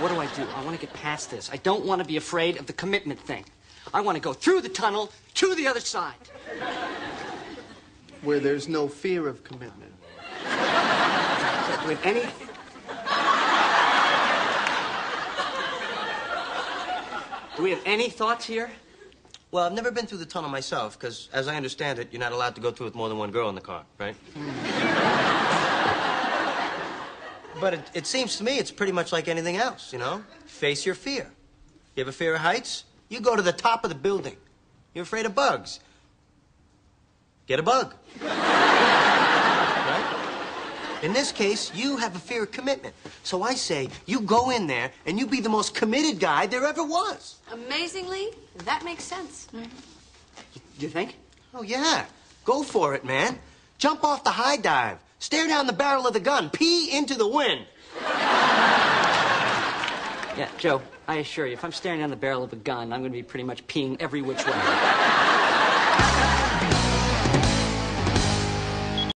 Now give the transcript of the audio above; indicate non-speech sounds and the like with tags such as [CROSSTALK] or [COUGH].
what do I do? I want to get past this. I don't want to be afraid of the commitment thing. I want to go through the tunnel to the other side. Where there's no fear of commitment. Do we have any? Do we have any thoughts here? Well, I've never been through the tunnel myself, because as I understand it, you're not allowed to go through with more than one girl in the car, right? [LAUGHS] but it, it seems to me it's pretty much like anything else, you know? Face your fear. You have a fear of heights? You go to the top of the building. You're afraid of bugs. Get a bug. right? In this case, you have a fear of commitment. So I say you go in there and you be the most committed guy there ever was. Amazingly, that makes sense. Do you think? Oh, yeah. Go for it, man. Jump off the high dive. Stare down the barrel of the gun. Pee into the wind. Yeah, Joe, I assure you, if I'm staring down the barrel of a gun, I'm going to be pretty much peeing every which way.